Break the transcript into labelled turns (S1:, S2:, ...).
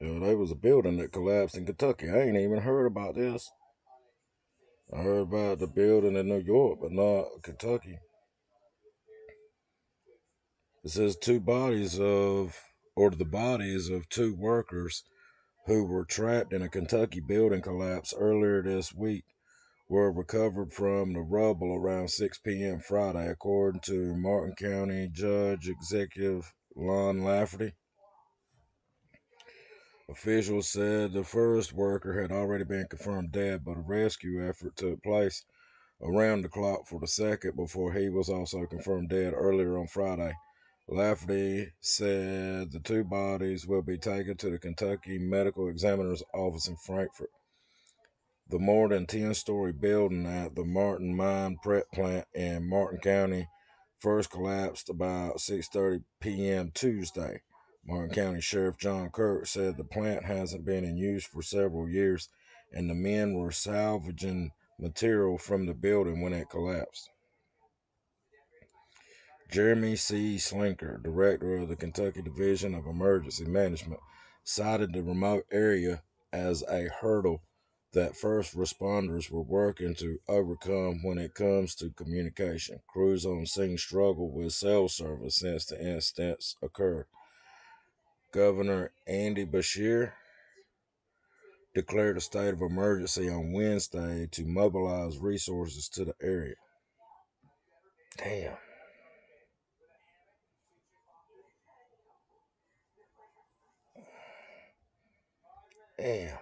S1: You know, there was a building that collapsed in Kentucky. I ain't even heard about this. I heard about the building in New York, but not Kentucky. It says two bodies of, or the bodies of two workers who were trapped in a Kentucky building collapse earlier this week were recovered from the rubble around 6 p.m. Friday, according to Martin County Judge Executive Lon Lafferty. Officials said the first worker had already been confirmed dead, but a rescue effort took place around the clock for the second before he was also confirmed dead earlier on Friday. Lafferty said the two bodies will be taken to the Kentucky Medical Examiner's office in Frankfort. The more than 10 story building at the Martin Mine Prep Plant in Martin County first collapsed about 6:30 p.m. Tuesday. Martin County Sheriff John Kirk said the plant hasn't been in use for several years and the men were salvaging material from the building when it collapsed. Jeremy C. Slinker, director of the Kentucky Division of Emergency Management, cited the remote area as a hurdle that first responders were working to overcome when it comes to communication. Crews on scene struggled with cell service since the incidents occurred. Governor Andy Beshear declared a state of emergency on Wednesday to mobilize resources to the area. Damn. Damn.